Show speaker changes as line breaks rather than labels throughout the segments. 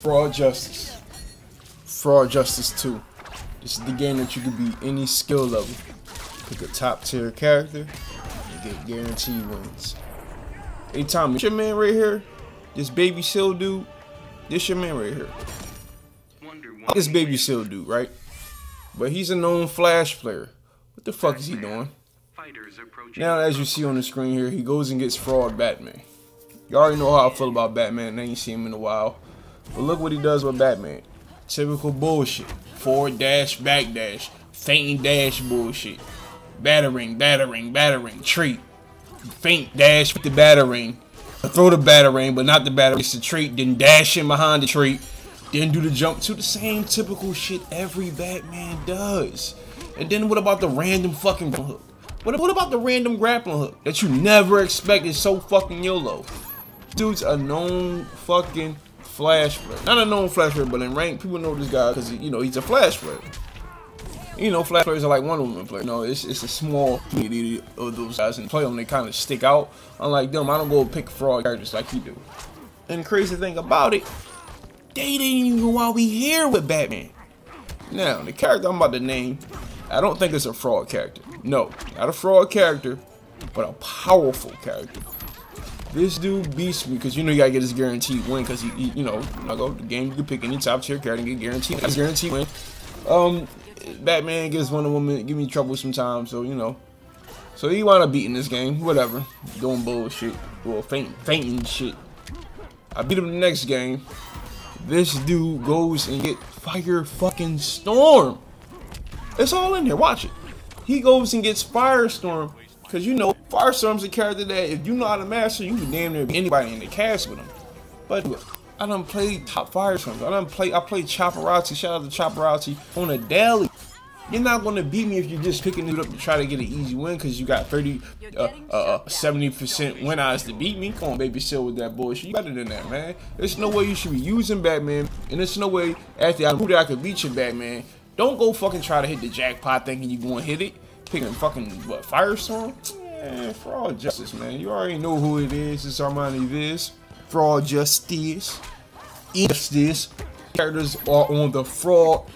Fraud Justice. Fraud Justice 2. This is the game that you can be any skill level. Pick a top tier character and get guaranteed wins. Hey Tommy, this your man right here? This baby seal dude? This your man right here. This baby seal dude, right? But he's a known Flash player. What the fuck is he doing? Now, as you see on the screen here, he goes and gets Fraud Batman. You already know how I feel about Batman, and you see him in a while. But look what he does with Batman. Typical bullshit. Forward dash, back dash, fainting dash bullshit. Batarang, batarang, batarang, trait. Faint dash with the batarang. Throw the batarang, but not the batarang. It's the trait. Then dash in behind the trait. Then do the jump to the same typical shit every Batman does. And then what about the random fucking hook? What, what about the random grappling hook that you never expected so fucking YOLO? Dude's a known fucking Flash player. Not a known Flash player, but in rank, people know this guy because, you know, he's a Flash player. You know, Flash players are like Wonder Woman players. Know, it's, it's a small community of those guys and play them, they kind of stick out. Unlike them, I don't go pick fraud characters like you do. And the crazy thing about it, they didn't even why we here with Batman. Now, the character I'm about to name, I don't think it's a fraud character. No, not a fraud character, but a powerful character. This dude beats me because you know you gotta get his guaranteed win because he, he, you know, I go to the game you can pick any top tier character and get guaranteed guaranteed win. Um, Batman gives Wonder Woman give me trouble sometimes, so you know. So he wound up beating this game, whatever, doing bullshit, well faint, fainting shit. I beat him the next game. This dude goes and get Fire fucking Storm. It's all in there. Watch it. He goes and gets Firestorm because you know Firestorm's a character that if you know how to master, you can damn near be anybody in the cast with him. But I don't play top Firestorms. I don't play. I play Chopperazzi. Shout out to Chopperazzi on a daily. You're not going to beat me if you're just picking it up to try to get an easy win because you got 30, uh, uh, 70% win odds to beat me. Come on, baby, still with that bullshit. You better than that, man. There's no way you should be using Batman, and there's no way after I prove that I could beat you, Batman. Don't go fucking try to hit the jackpot thinking you're going to hit it. Picking fucking, what, Firestorm? Fraud justice, man. You already know who it is. It's Armani Vis. Fraud justice. Justice. Characters are on the fraud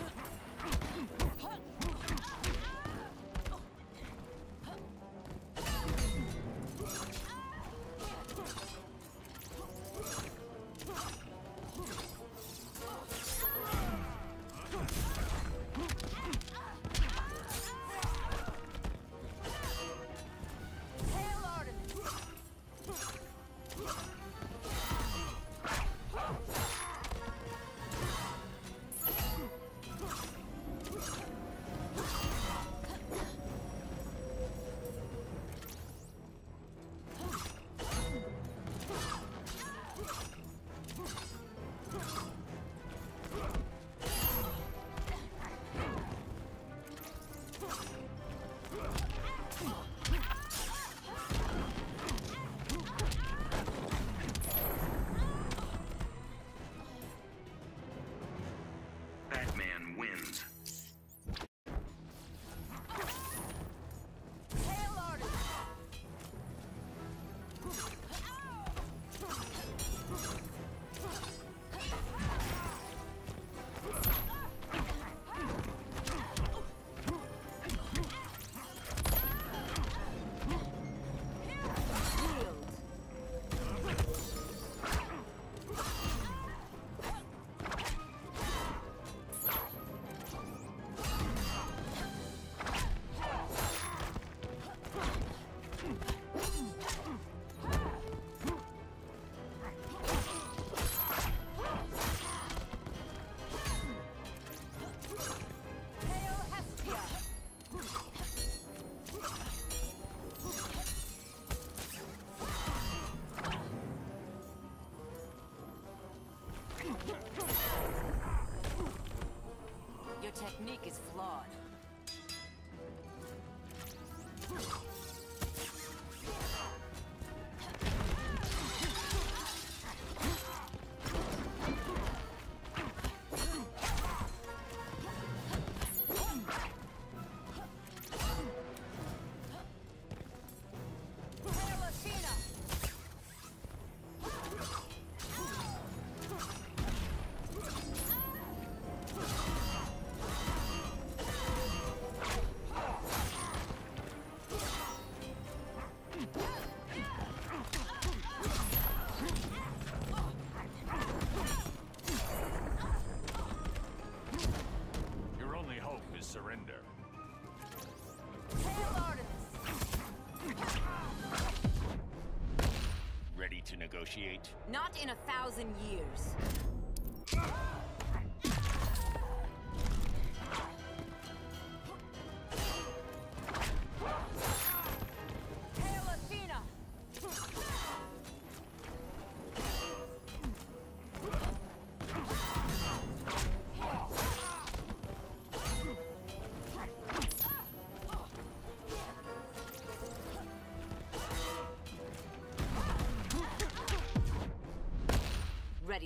mate.
Not in a thousand years.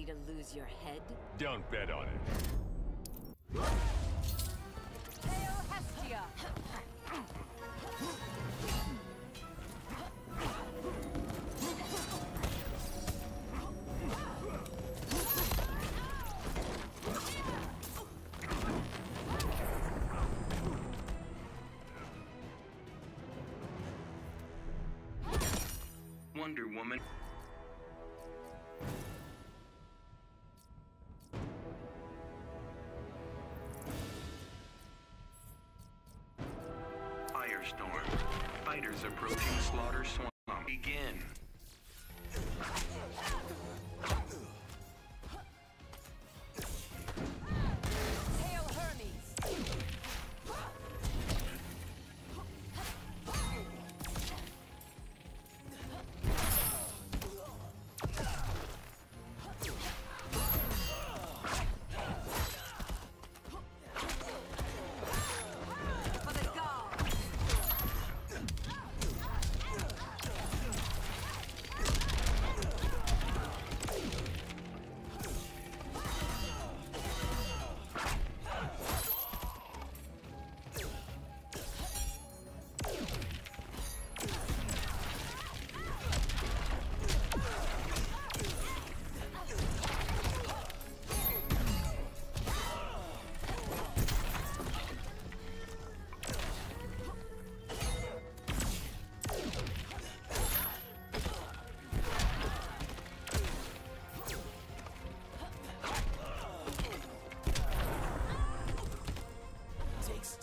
To lose your head?
Don't bet on it.
Hail Hestia!
Wonder Woman. Firestorm. Fighters approaching Slaughter Swamp. Begin.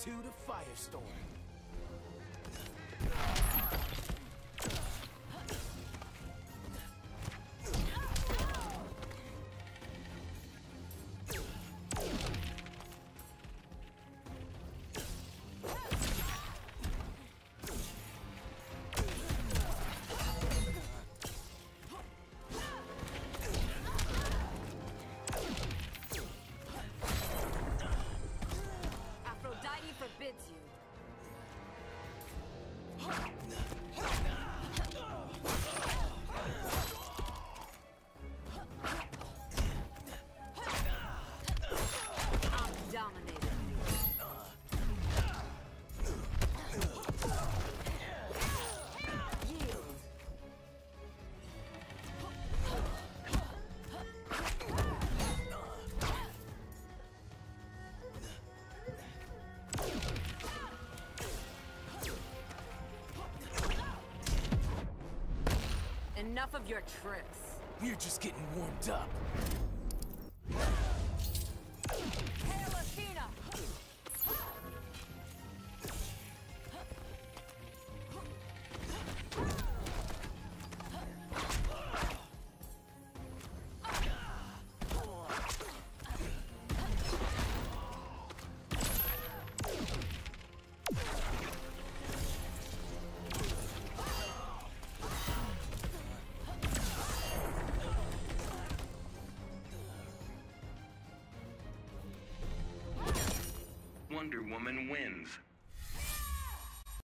To firestorm.
Enough of your tricks.
We're just getting warmed up.
Wonder Woman wins.